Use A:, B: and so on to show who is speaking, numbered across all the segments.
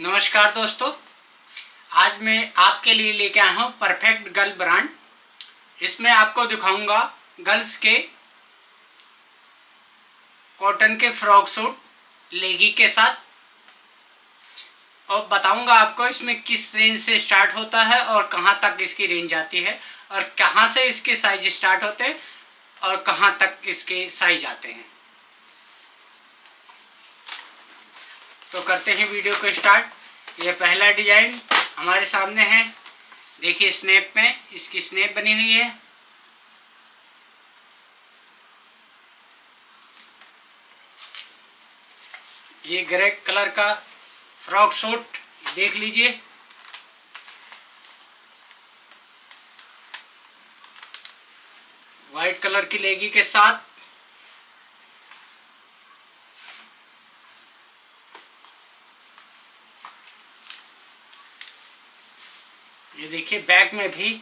A: नमस्कार दोस्तों। आज मैं आपके लिए लेके आया हूँ परफेक्ट गर्ल ब्रांड इसमें आपको दिखाऊँगा गर्ल्स के कॉटन के फ्रॉक सूट, लेगी के साथ। और बताऊँगा आपको इसमें किस रेंज से स्टार्ट होता है और कहाँ तक इसकी रेंज आती है और कहाँ से इसके साइज़ स्टार्ट होते हैं और कहाँ तक इसके साइज़ आते हैं। तो करते हैं वीडियो को स्टार्ट। ये पहला डिज़ाइन हमारे सामने है। देखिए स्नैप में इसकी स्नैप बनी हुई है। ये ग्रे कलर का फ्रॉक सूट, देख लीजिए। वाइट कलर की लेगी के साथ ये देखिए बैक में भी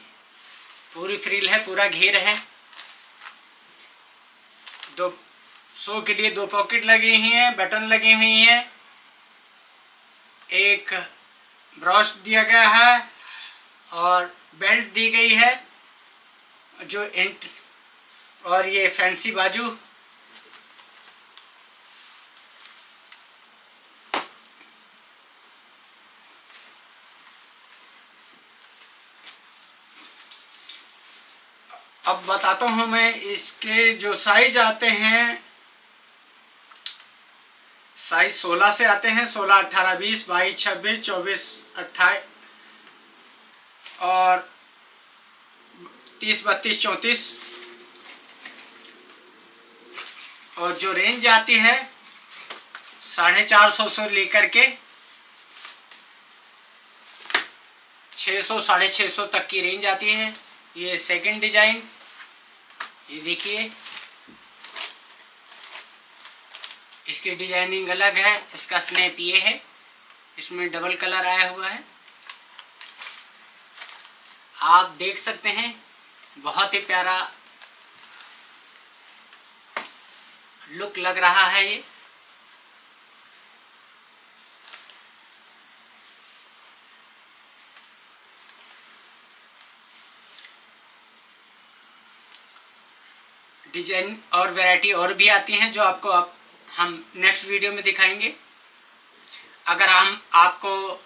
A: पूरी फ्रील है, पूरा घेर है। दो सो के लिए दो पॉकेट लगी हुई हैं, बटन लगी हुई हैं। एक ब्रश दिया गया है और बेल्ट दी गई है, जो इंट और ये फैंसी बाजू। अब बताता हूँ मैं इसके जो साइज़ आते हैं साइज़ 16 से आते हैं 16, 18, 20, 22, 26, 24, 28 और 30, 32, 34 और जो रेंज आती है साढ़े चार सौ से लेकर के छः सौ साढ़े छः सौ तक की रेंज आती है। ये सेकंड डिज़ाइन ये देखिए। इसकी डिज़ाइनिंग अलग है, इसका स्नैप ये है। इसमें डबल कलर आया हुआ है। आप देख सकते हैं, बहुत ही प्यारा लुक लग रहा है ये। डिज़ाइन और वैरायटी और भी आती हैं जो आपको आप, हम नेक्स्ट वीडियो में दिखाएँगे। अगर हम, आपको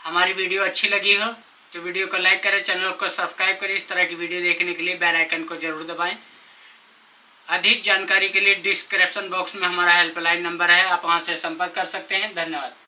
A: हमारी वीडियो अच्छी लगी हो तो वीडियो को लाइक करें, चैनल को सब्सक्राइब करें। इस तरह की वीडियो देखने के लिए बेल आइकन को ज़रूर दबाएँ। अधिक जानकारी के लिए डिस्क्रिप्शन बॉक्स में हमारा हेल्पलाइन नंबर है, आप वहाँ से संपर्क कर सकते हैं। धन्यवाद।